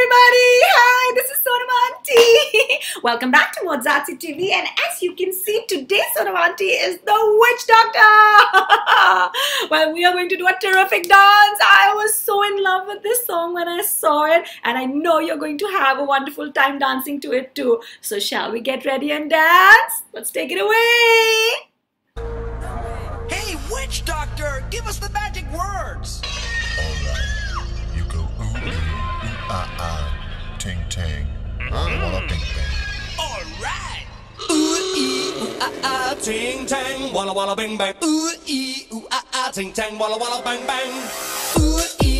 everybody! Hi, this is Sonam Aunty. Welcome back to Mozartsy TV and as you can see today Sonam Aunty is the witch doctor. well, we are going to do a terrific dance. I was so in love with this song when I saw it and I know you're going to have a wonderful time dancing to it too. So shall we get ready and dance? Let's take it away. Hey, witch doctor, give us the magic words. Ting ting. Walla bing bing. All right. Ooh ee ooh ah ah ting tang walla walla bing bang. Ooh ee ooh ah ah ting tang walla walla bang bang. Ooh ee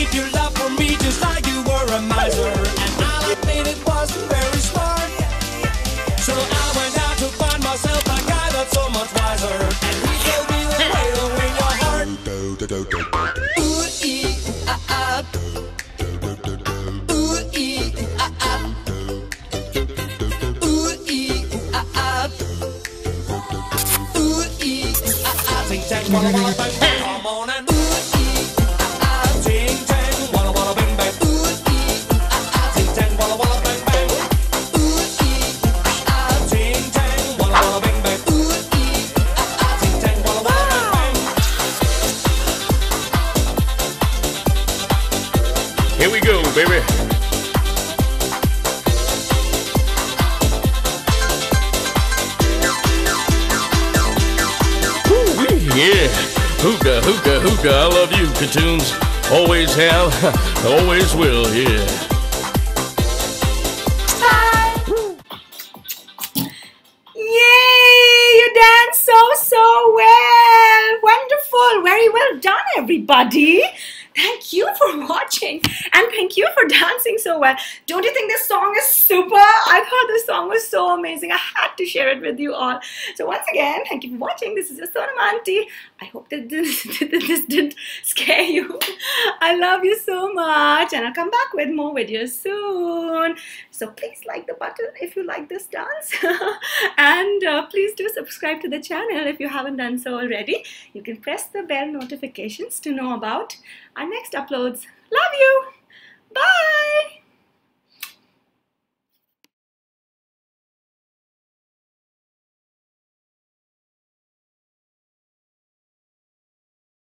keep your love for me just like you were a miser. And all I did it wasn't very smart. So I went out to find myself a guy that's so much wiser. And he told me the way to win your heart. Do do do do. Ooh ee ooh ah ah. Do do do do. Ooh ee ooh ah ah. Ooh ee ooh ah ah. Ooh ee ooh ah ah. Here we go, baby. Woo-wee, Yeah, hookah, hookah, hookah. I love you, cartoons. Always have, always will. Yeah. Yay! You dance so, so well. Wonderful. Very well done, everybody. Thank you for watching and thank you for dancing so well. Don't you think this song is super? I thought this song was so amazing. I had to share it with you all. So once again, thank you for watching. This is your Sonam Aunty. I hope that this, this didn't scare you. I love you so much and I'll come back with more videos soon. So please like the button if you like this dance and uh, please do subscribe to the channel if you haven't done so already. You can press the bell notifications to know about our next uploads. Love you. Bye.